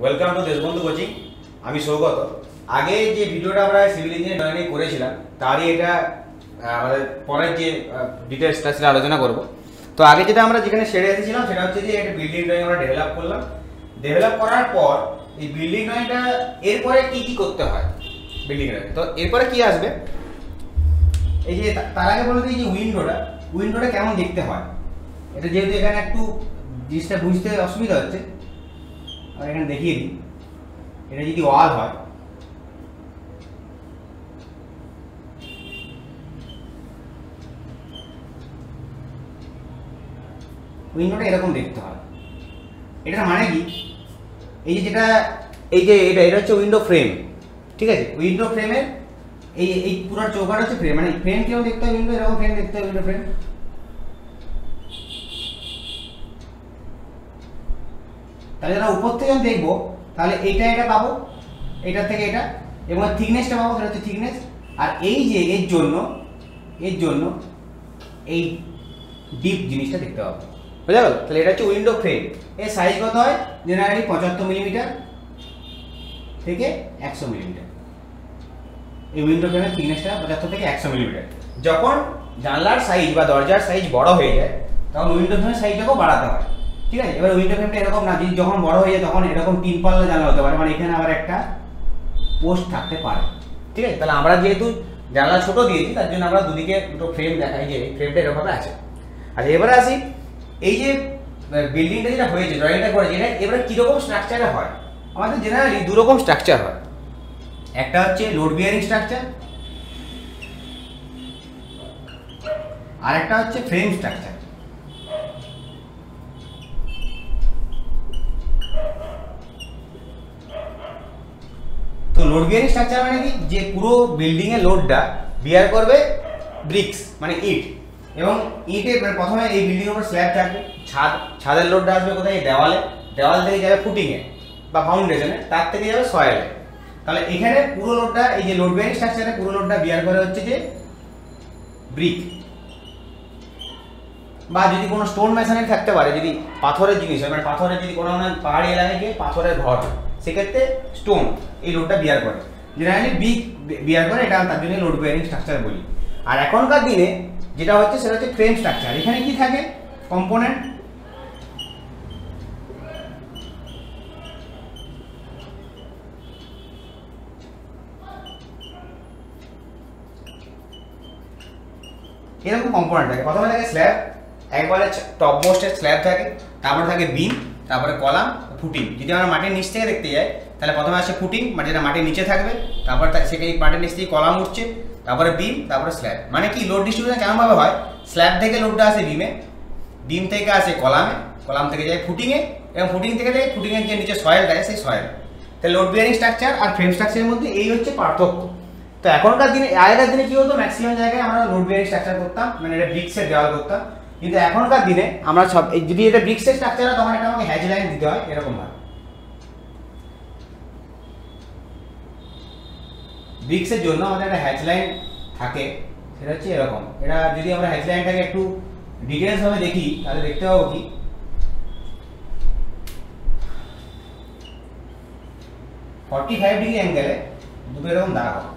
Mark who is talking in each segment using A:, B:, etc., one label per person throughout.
A: Welcome to Deshbandhu coaching আমি সৌগত। আগে যে ভিডিওটা আমরা সিভিল ইঞ্জিনিয়ার নিয়ে করেছিলাম, তারই এটা আমাদের পরের যে ডিটেলসটা সেটা আলোচনা করব। তো আগে যেটা আমরা যেখানে সেরে এসেছিলাম, সেটা হচ্ছে যে একটা বিল্ডিং ড্রয়িং আমরা ডেভেলপ করলাম। ডেভেলপ করার পর এই বিল্ডিং ড্রয়িংটা এরপরে কি কি করতে হয় বিল্ডিং ড্রয়িং তো এরপরে কি আসবে? এই যে তার আগে এই যে উইন্ডোটা উইন্ডোটা কেমন দেখতে হয়? এটা যেহেতু এখানে একটু জিনিসটা বুঝতে অসুবিধা হচ্ছে আর এখানে দেখিয়ে দিই। এটা যদি ওয়াল হয় উইন্ডোটা এরকম দেখতে হয়। এটার মানে কি? এই যে যেটা, এই যে এটা এটা হচ্ছে উইন্ডো ফ্রেম ঠিক আছে? উইন্ডো ফ্রেমের এই এই পুরো চৌকাট হচ্ছে ফ্রেম মানে ফ্রেম কেউ দেখতে হয়? উইন্ডো এরকম ফ্রেম দেখতে হয় উইন্ডো ফ্রেম তাহলে যারা উপর থেকে আমি দেখব। তাহলে এইটা এটা পাবো, এটার থেকে এটা, এবং থিকনেসটা পাবো, সেটা হচ্ছে থিকনেস আর এই যে এর জন্য এর জন্য এই ডিপ জিনিসটা দেখতে পাবো বুঝা গেল? তাহলে এটা হচ্ছে উইন্ডো ফ্রেম এর সাইজ কত হয়? জেনারেলি পঁচাত্তর মিলিমিটার থেকে একশো মিলিমিটার এই উইন্ডো ফ্রেমের থিকনেসটা পঁচাত্তর থেকে একশো মিলিমিটার যখন জানলার সাইজ বা দরজার সাইজ বড় হয়ে যায়, তখন উইন্ডো ফ্রেমের সাইজটাকেও বাড়াতে হয়। ঠিক আছে? এবার উইন্ডো ফ্রেমটা এরকম না, যদি যখন বড় হয়ে যায় তখন এরকম তিন পাল্লা জানলা হতে পারে। মানে এখানে আবার একটা পোস্ট থাকতে পারে। ঠিক আছে? তাহলে আমরা যেহেতু জানলা ছোট দিয়েছি, তার জন্য আমরা দুদিকে দুটো ফ্রেম দেখাই যে ফ্রেমটা এরকমভাবে আছে। আচ্ছা এবারে আসি। এই যে বিল্ডিংটা যেটা হয়েছে ড্রয়িংটা করেছে এটা এবারে কীরকম স্ট্রাকচারে হয়? আমাদের জেনারেলি দু রকম স্ট্রাকচার হয়। একটা হচ্ছে লোড বিয়ারিং স্ট্রাকচার আর একটা হচ্ছে ফ্রেম স্ট্রাকচার তো স্ট্রাকচার মানে কি? যে পুরো বিল্ডিং এর লোডটা বিয়ার করবে ব্রিক্স মানে ইট। এবং ইটে মানে প্রথমে এই বিল্ডিং এর উপর স্ল্যাব থাকবে, ছাদ, ছাদের লোডটা আসবে কোথায়? দেওয়ালে। দেওয়াল থেকে যাবে ফুটিংয়ে বা ফাউন্ডেশনে তার থেকে যাবে সয়েলে তাহলে এখানে পুরো লোডটা এই যে লোড বিয়ারিং স্ট্রাকচারে পুরো লোডটা বিয়ার করে হচ্ছে যে ব্রিক বা যদি কোনো স্টোন মেশানি থাকতে পারে, যদি পাথরের জিনিস হয় মানে পাথরের যদি কোনো পাহাড়ি এলাকায় গিয়ে পাথরের ঘর সেক্ষেত্রে স্টোন এই লোডটা বিয়ার করে। জেনারেলি বিগ বিয়ার করে, এটা তার জন্য লোড বিয়ারিং স্ট্রাকচার বলি। আর এখনকার দিনে যেটা হচ্ছে, সেটা হচ্ছে ফ্রেম স্ট্রাকচার এখানে কি থাকে? কম্পোনেন্ট এরকম কম্পোনেন্ট থাকে। প্রথমে থাকে স্ল্যাব একবারে টপ মোস্টের স্ল্যাব থাকে, তারপরে থাকে বিম তারপরে কলাম ফুটিং। যদি আমরা মাটির নিচ থেকে দেখতে যাই, তাহলে প্রথমে আসে ফুটিং মানে যেটা মাটির নিচে থাকবে, তারপর এই মাটির নিচ থেকে কলাম উঠছে, তারপরে বিম, তারপরে স্ল্যাব। মানে কি, লোড ডিস্ট্রিবিউশন কেমনভাবে হয়? স্ল্যাব থেকে লোডটা আসে বিমে, বিম থেকে আসে কলামে, কলাম থেকে যায় ফুটিংয়ে, এবং ফুটিং থেকে যায় ফুটিংয়ের যে নিচে সয়েল দেয় সেই সয়েল তাহলে লোড বিয়ারিং স্ট্রাকচার আর ফ্রেম স্ট্রাকচারের মধ্যে এই হচ্ছে পার্থক্য। তো এখনকার দিনে, আগেকার দিনে কি হতো? ম্যাক্সিমাম জায়গায় আমরা লোড বিয়ারিং স্ট্রাকচার করতাম মানে এটা ব্রিক্সের দেওয়াল করতাম। কিন্তু এখনকার দিনে আমরা সব যদি এটা ব্রিক্সের স্ট্রাকচার তখন এটা আমাকে হ্যাজ লাইন দিতে হয়, এরকম ভাবে। ব্রিক্সের জন্য আমাদের একটা হ্যাচ লাইন থাকে, সেটা হচ্ছে এরকম। এটা যদি আমরা হ্যাচ লাইনটাকে একটু ডিটেলস ভাবে দেখি, তাহলে দেখতে পাবো কি? ফর্টি ফাইভ ডিগ্রি অ্যাঙ্গেলে দুটো এরকম দাগ হবে।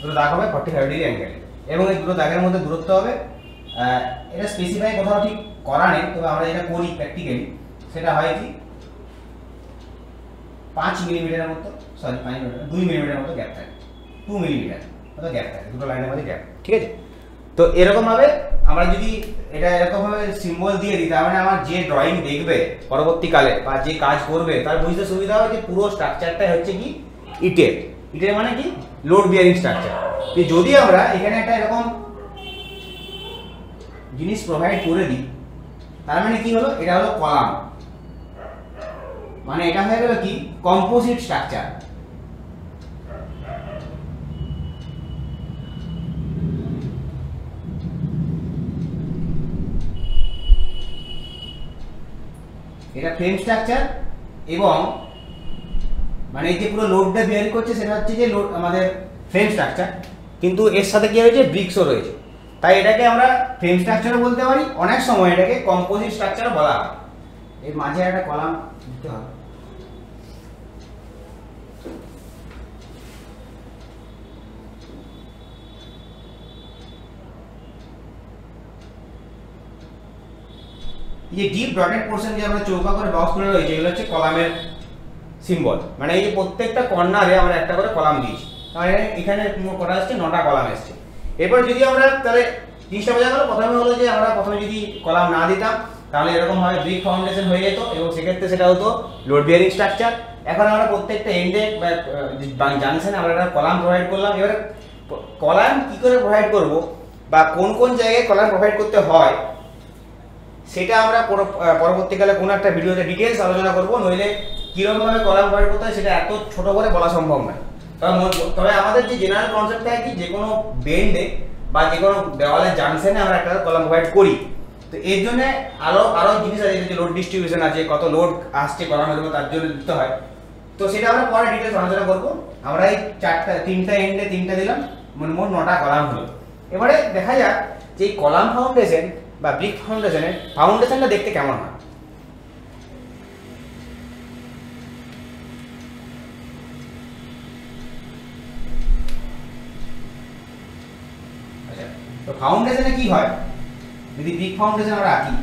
A: দুটো দাগ হবে ফর্টি ফাইভ ডিগ্রি অ্যাঙ্গেলে এবং এই দুটো দাগের মধ্যে দূরত্ব হবে এটা স্পেসিফাই কোথাও ঠিক করা নেই, তবে আমরা যেটা করি প্র্যাকটিক্যালি সেটা হয় কি? পাঁচ মিলিমিটারের মতো সরি পাঁচ মিলিমিটার দুই মিলিমিটারের মতো গ্যাপ থাকে। টু মিলিমিটার মতো গ্যাপ থাকে, দুটো লাইনের মধ্যে গ্যাপ ঠিক আছে? তো এরকমভাবে আমরা যদি এটা এরকমভাবে সিম্বল দিয়ে দিই, তার মানে আমার যে ড্রয়িং দেখবে পরবর্তীকালে বা যে কাজ করবে, তার বুঝতে সুবিধা হবে যে পুরো স্ট্রাকচারটাই হচ্ছে কি? ইটের। ইটের মানে কি? লোড বিয়ারিং স্ট্রাকচার যদি আমরা এখানে একটা এরকম জিনিস প্রোভাইড করে দিই, তার মানে কি হলো? এটা হলো কলাম। মানে এটা হয়ে গেল কি? কম্পোজিট স্ট্রাকচার এটা ফ্রেম স্ট্রাকচার এবং মানে এই যে পুরো লোডটা বিয়ারিং করছে, সেটা হচ্ছে যে লোড আমাদের ফ্রেম স্ট্রাকচার কিন্তু এর সাথে কি রয়েছে ব্রিক্সও রয়েছে। তাই এটাকে আমরা ফ্রেম স্ট্রাকচারও বলতে পারি। অনেক সময় এটাকে কম্পোজিট স্ট্রাকচারও বলা হয়। এর মাঝে একটা কলাম দিতে হবে। যে ডিপ ডটেড পোর্শন যে আমরা চৌকা করে বক্স করে রয়েছে, এগুলো হচ্ছে কলামের সিম্বল মানে এই যে প্রত্যেকটা কর্নারে আমরা একটা করে কলাম দিয়েছি। তাহলে এখানে কটা আসছে? নটা কলাম এসছে। এরপর যদি আমরা তাহলে জিনিসটা বোঝা গেল, প্রথমে হলো যে আমরা প্রথমে যদি কলাম না দিতাম, তাহলে এরকম ভাবে ব্রিক ফাউন্ডেশন হয়ে যেত এবং সেক্ষেত্রে সেটা হতো লোড বিয়ারিং স্ট্রাকচার এখন আমরা প্রত্যেকটা এন্ডে বা জাংশনে আমরা একটা কলাম প্রোভাইড করলাম। এবারে কলাম কি করে প্রোভাইড করব, বা কোন কোন জায়গায় কলাম প্রোভাইড করতে হয়, সেটা আমরা পরবর্তীকালে কোনো একটা ভিডিওতে ডিটেলস আলোচনা করব। নইলে কীরকমভাবে কলাম প্রোভাইড করতে হয়, সেটা এত ছোটো করে বলা সম্ভব নয়। তবে আমাদের যে জেনারেল কনসেপ্ট থাকে কি, যে কোনো বেন্ডে বা যে কোনো দেওয়ালের জাংশনে আমরা একটা কলাম প্রোভাইড করি। তো এর জন্য আরও আরও জিনিস আছে যে লোড ডিস্ট্রিবিউশন আছে, কত লোড আসছে কলামের উপর তার জন্য দিতে হয়। তো সেটা আমরা পরে ডিটেলস আলোচনা করব। আমরা এই চারটা, তিনটা এন্ডে তিনটা দিলাম মানে মোট নটা কলাম হলো। এবারে দেখা যাক যে এই কলাম ফাউন্ডেশন বা ব্রিক ফাউন্ডেশনের ফাউন্ডেশনটা দেখতে কেমন হয় আচ্ছা তো ফাউন্ডেশনে কি হয়? যদি ব্রিক ফাউন্ডেশন আমরা আঁকি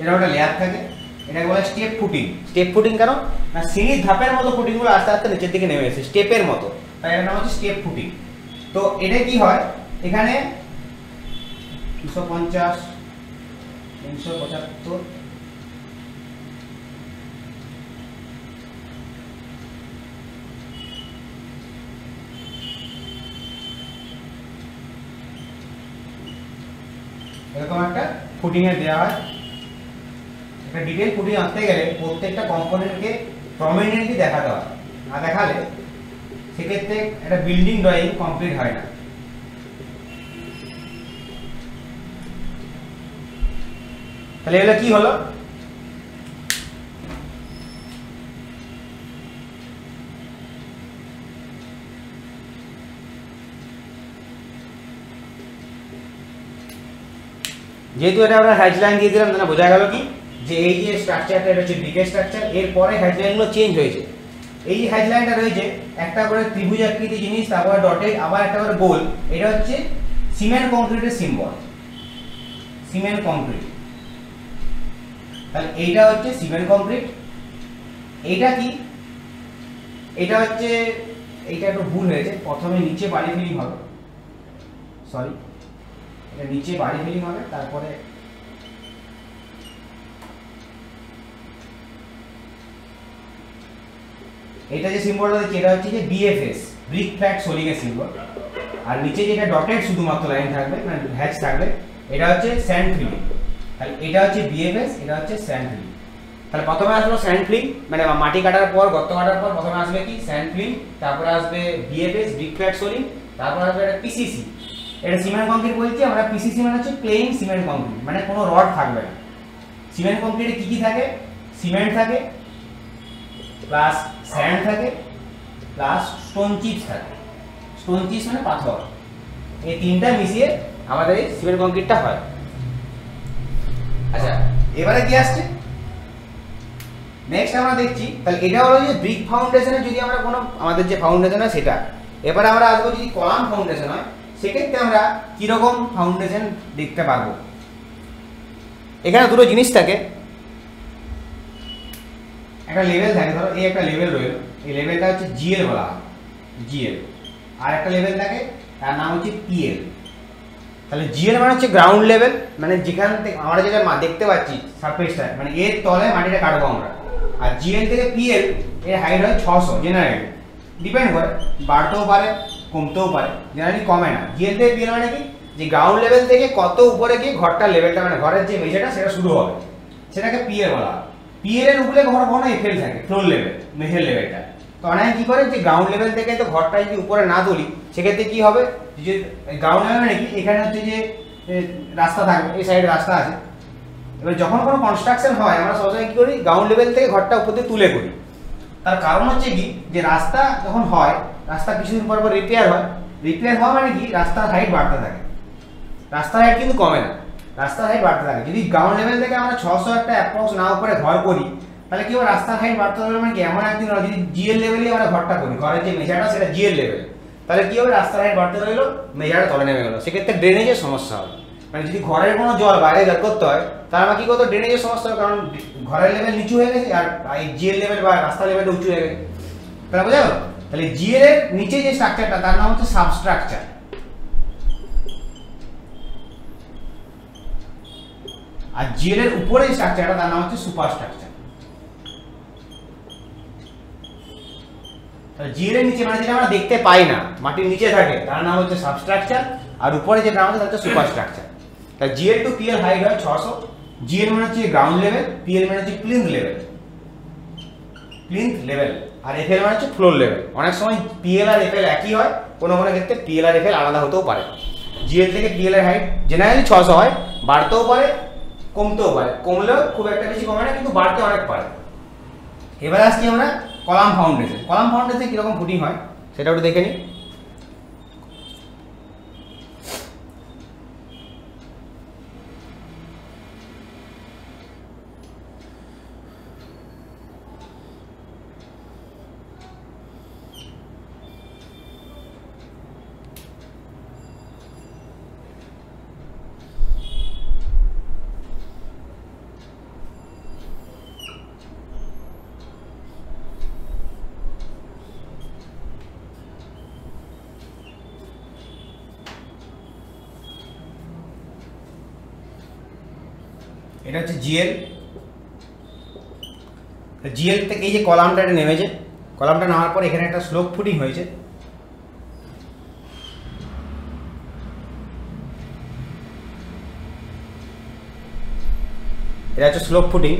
A: এরকম একটা লেয়ার থাকে, এটাকে বলে স্টেপ ফুটিং স্টেপ ফুটিং কেন? না ধাপের মতো ফুটিংগুলো আস্তে আস্তে নিচের দিকে নেমে এসে, স্টেপের মতো। তাই এর নাম হচ্ছে স্টেপ ফুটিং। তো এটা কি হয়? এখানে দুশো পঞ্চাশ, তিনশো পঁচাত্তর, এরকম একটা ফুটিং এর দেওয়া হয়। একটা ডিটেল ফুটিং আনতে গেলে প্রত্যেকটা কম্পোনেন্টকে প্রমিনেন্টলি দেখাতে হয় না দেখালে সেক্ষেত্রে একটা বিল্ডিং ড্রয়িং কমপ্লিট হয় না। তাহলে এগুলো কি হলো? যেহেতু এটা আমরা হ্যাচলাইন দিয়ে দিলাম, তাহলে বোঝা গেল কি? যে এই যে স্ট্রাকচারটা এটা হচ্ছে ব্রিকের স্ট্রাকচার এরপরে হ্যাচলাইনগুলো চেঞ্জ হয়েছে। এই যে হ্যাচলাইনটা রয়েছে, একটা করে ত্রিভুজ আকৃতি জিনিস, তারপরে ডটেড আবার একটা করে গোল। এটা হচ্ছে সিমেন্ট কংক্রিটের সিম্বল সিমেন্ট কংক্রিট তাহলে এইটা হচ্ছে সিমেন্ট কংক্রিট এইটা কি? এটা হচ্ছে, এইটা একটু ভুল হয়েছে। প্রথমে নিচে বাড়ি ফিলিং হবে। সরি এটা নিচে বাড়ি ফিলিং হবে, তারপরে এটা যে সিম্বলটা দেখছি, এটা হচ্ছে যে বিএফএস ব্রিক ফ্ল্যাট সোলিং এর সিম্বল আর নিচে যেটা ডটেড শুধুমাত্র লাইন থাকবে মানে হ্যাচ থাকবে, এটা হচ্ছে স্যান্ড ফিলিং তাহলে এটা হচ্ছে বিএফএস এটা হচ্ছে স্যান্ড ফিলিং তাহলে প্রথমে আসলো স্যান্ড ফিলিং মানে মাটি কাটার পর, গর্ত কাটার পর প্রথমে আসবে কি? স্যান্ড ফিলিং তারপরে আসবে বিএফএস ব্রিক ফ্ল্যাট সোলিং তারপর আসবে এটা পিসিসি এটা সিমেন্ট কংক্রিট বলছি, আমরা পিসিসি মানে হচ্ছে প্লেন সিমেন্ট কংক্রিট মানে কোনো রড থাকবে না। সিমেন্ট কংক্রিটে কি কি থাকে? সিমেন্ট থাকে প্লাস স্যান্ড থাকে প্লাস স্টোন চিপস থাকে। স্টোন চিপস মানে পাথর। এই তিনটা মিশিয়ে আমাদের এই সিমেন্ট কংক্রিটটা হয়। আচ্ছা এবারে কি আসছে? নেক্সট আমরা দেখছি, তাহলে এটা হলো যে ব্রিক ফাউন্ডেশনে যদি আমরা কোনো আমাদের যে ফাউন্ডেশন হয় সেটা। এবারে আমরা আসব যদি কলাম ফাউন্ডেশন হয়, সেক্ষেত্রে আমরা কীরকম ফাউন্ডেশন দেখতে পারব? এখানে দুটো জিনিস থাকে। একটা লেভেল থাকে, ধরো এই একটা লেভেল রইল। এই লেভেলটা হচ্ছে জিএল বলা জিএল আর একটা লেভেল থাকে, তার নাম হচ্ছে পিএল তাহলে জিএল মানে হচ্ছে গ্রাউন্ড লেভেল মানে যেখান থেকে আমরা যেটা দেখতে পাচ্ছি সারফেসটা মানে এর তলে মাটিটা কাটবো আমরা। আর জিএল থেকে পিএল এর হাইট হয় ছশো জেনারেলি ডিপেন্ড করে, বাড়তেও পারে, কমতেও পারে জেনারেলি কমে না। জিএল থেকে পিএল মানে কি? যে গ্রাউন্ড লেভেল থেকে কত উপরে গিয়ে ঘরটার লেভেলটা মানে ঘরের যে মেঝেটা সেটা শুরু হবে। সেটাকে পিএল বলা হয়। পিএল উপরে কখনো কখনো এফএল থাকে ফ্লোর লেভেল মেঝের লেভেলটা তো অনেকে কি করে? যে গ্রাউন্ড লেভেল থেকে তো ঘরটা যদি উপরে না তুলি, সেক্ষেত্রে কি হবে? যে গ্রাউন্ড লেভেল মানে কি? এখানে হচ্ছে যে রাস্তা থাকবে, এই সাইডে রাস্তা আছে। এবার যখন কোনো কনস্ট্রাকশন হয়, আমরা সবসময় কি করি? গ্রাউন্ড লেভেল থেকে ঘরটা উপর দিয়ে তুলে করি। তার কারণ হচ্ছে কি? যে রাস্তা যখন হয়, রাস্তা কিছুদিন পর পর রিপেয়ার হয়। রিপেয়ার হওয়া মানে কি? রাস্তার হাইট বাড়তে থাকে। রাস্তার হাইট কিন্তু কমে না। রাস্তার হাইট বাড়তে থাকে। যদি গ্রাউন্ড লেভেল থেকে আমরা ছশো একটা অ্যাপ্রক্স না উপরে ঘর করি, তাহলে কি হবে? রাস্তার হাইট বাড়তে হবে মানে কি? এমন একদিন যদি জিএল লেভেলে আমরা ঘরটা করি, ঘরের যে মেজাটা সেটা জিএল লেভেল তাহলে কি হবে? রাস্তার হাইট বাড়তে রইল মেজাটা তলে নেমে গেলো। সেক্ষেত্রে ড্রেনেজের সমস্যা হবে। মানে যদি ঘরের কোনো জল বাইরে বের করতে হয়, তাহলে আমার কি করতো ড্রেনেজের সমস্যা হবে, কারণ ঘরের লেভেল নিচু হয়ে গেছে আর এই জিএল লেভেল বা রাস্তা লেভেল উঁচু হয়ে গেছে। তাহলে বোঝা গেল? তাহলে জিএল এর নিচে যে স্ট্রাকচারটা তার নাম হচ্ছে সাবস্ট্রাকচার আর জিএল এর উপরে স্ট্রাকচারটা তার নাম হচ্ছে সুপার স্ট্রাকচার জিএল এর নিচে মানে যেটা আমরা দেখতে পাই না, মাটির নিচে থাকে, তার নাম হচ্ছে সাবস্ট্রাকচার আর উপরে যেটা আমাদের হচ্ছে সুপার স্ট্রাকচার তা জিএল টু পিএল হাইট হয় ছশো জিএল মানে হচ্ছে গ্রাউন্ড লেভেল পিএল মানে হচ্ছে প্লিন্থ লেভেল প্লিন্থ লেভেল আর এফএল মানে হচ্ছে ফ্লোর লেভেল অনেক সময় পিএল আর এফএল একই হয়, কোনো কোনো ক্ষেত্রে পিএল আর এফএল আলাদা হতেও পারে। জিএল থেকে পিএল এর হাইট জেনারেলি ছশো হয়, বাড়তেও পারে কমতেও পারে। কমলেও খুব একটা বেশি কমে না, কিন্তু বাড়তে অনেক পারে। এবার আসছি আমরা কলাম ফাউন্ডেশন কলাম ফাউন্ডেশন কীরকম ফুটিং হয়, সেটা একটু দেখে নিই। এটা হচ্ছে জিএল। জিএল থেকে এই যে কলামটা এটা নেমেছে, কলামটা নামার পর এখানে একটা স্লোপ ফুটিং হয়েছে। এটা হচ্ছে স্লোপ ফুটিং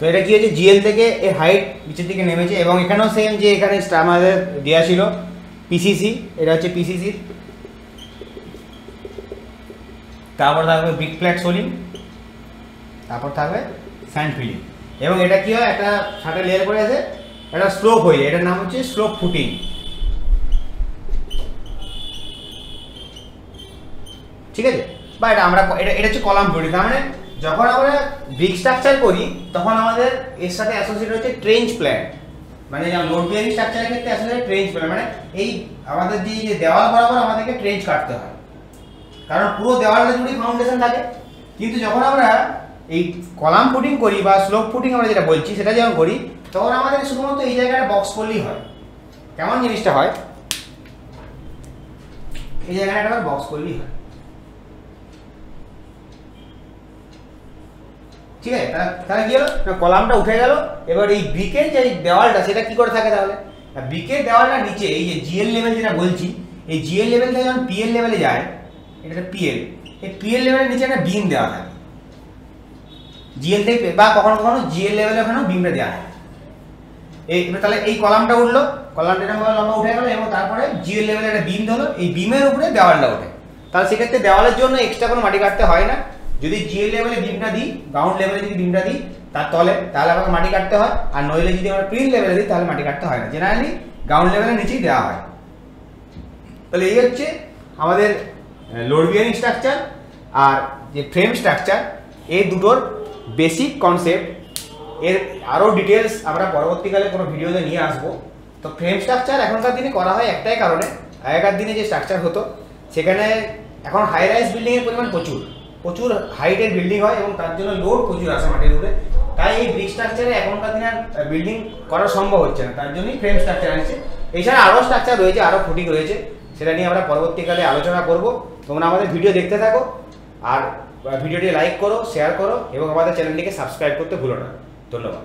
A: তো এটা কি হয়েছে? জিএল থেকে এই হাইট নিচের দিকে নেমেছে এবং এখানেও সেম যে এখানে আমাদের দেওয়া ছিল পিসিসি এটা হচ্ছে পিসিসি তারপর থাকবে বিগ ফ্ল্যাট সোলিং তারপর থাকবে স্যান্ড ফিলিং এবং এটা কি হয়? একটা ছাটে লেয়ার করে আছে, একটা স্লোপ হয়ে এটার নাম হচ্ছে স্লোপ ফুটিং ঠিক আছে? বা এটা আমরা এটা এটা হচ্ছে কলাম ফুটিং তার মানে যখন আমরা ব্রিক স্ট্রাকচার করি, তখন আমাদের এর সাথে অ্যাসোসিয়েট হচ্ছে ট্রেঞ্চ প্ল্যান মানে লোড বিয়ারিং স্ট্রাকচারের ক্ষেত্রে অ্যাসোসিয়েট ট্রেঞ্চ প্ল্যান মানে এই আমাদের যে দেওয়াল বরাবর আমাদেরকে ট্রেঞ্চ কাটতে হয়। কারণ পুরো দেওয়ালটা জুড়ে ফাউন্ডেশন থাকে। কিন্তু যখন আমরা এই কলাম ফুটিং করি বা স্লোপ ফুটিং আমরা যেটা বলছি, সেটা যখন করি, তখন আমাদের শুধুমাত্র এই জায়গাটা বক্স করলেই হয়। কেমন জিনিসটা হয়? এই জায়গাটা বক্স করলেই হয়। ঠিক আছে, তাহলে কি হলো? না, কলামটা উঠে গেল। এবার এই ব্রিকের যে দেওয়ালটা, সেটা কি করে থাকে তাহলে? ব্রিকের দেওয়ালটা নিচে, এই যে জিএল লেভেল যেটা বলছি, এই জিএল লেভেল থেকে যখন পিএল লেভেলে যায়, এটা পিএল এই পিএল লেভেলের নিচে একটা বিম দেওয়া থাকে। জিএল থেকে বা কখনো কখনো জিএল লেভেলে ওখানেও বিমটা দেওয়া হয় এই তাহলে এই কলামটা উঠল, কলামটা এরকম লম্বা উঠে গেল, এবং তারপরে জিএল লেভেলে একটা বিম হলো এই বিমের উপরে দেওয়ালটা ওঠে। তাহলে সেক্ষেত্রে দেওয়ালের জন্য এক্সট্রা কোনো মাটি কাটতে হয় না। যদি জিএল লেভেলে ডিমটা দিই গ্রাউন্ড লেভেলে যদি ডিমটা দিই, তার তলে, তাহলে আমাকে মাটি কাটতে হয়। আর নইলে যদি আমরা প্রিন্ট লেভেলে দিই, তাহলে মাটি কাটতে হয় না। জেনারেলি গ্রাউন্ড লেভেলের নিচেই দেওয়া হয়। তাহলে এই হচ্ছে আমাদের লোড বিয়ারিং স্ট্রাকচার আর যে ফ্রেম স্ট্রাকচার এই দুটোর বেসিক কনসেপ্ট এর আরও ডিটেলস আমরা পরবর্তীকালে কোনো ভিডিওতে নিয়ে আসব। তো ফ্রেম স্ট্রাকচার এখনকার দিনে করা হয় একটাই কারণে। আগেকার দিনে যে স্ট্রাকচার হতো, সেখানে এখন হাই রাইস বিল্ডিংয়ের পরিমাণ প্রচুর। প্রচুর হাইটের বিল্ডিং হয় এবং তার জন্য লোড প্রচুর আসে মাটির উপরে। তাই এই ব্রিক স্ট্রাকচারে এখনকার দিনে আর বিল্ডিং করা সম্ভব হচ্ছে না। তার জন্যই ফ্রেম স্ট্রাকচার আনছে এছাড়া আরও স্ট্রাকচার রয়েছে আরও ফুটিং রয়েছে। সেটা নিয়ে আমরা পরবর্তীকালে আলোচনা করব। তোমরা আমাদের ভিডিও দেখতে থাকো। আর ভিডিওটি লাইক করো শেয়ার করো এবং আমাদের চ্যানেলটিকে সাবস্ক্রাইব করতে ভুলো না। ধন্যবাদ।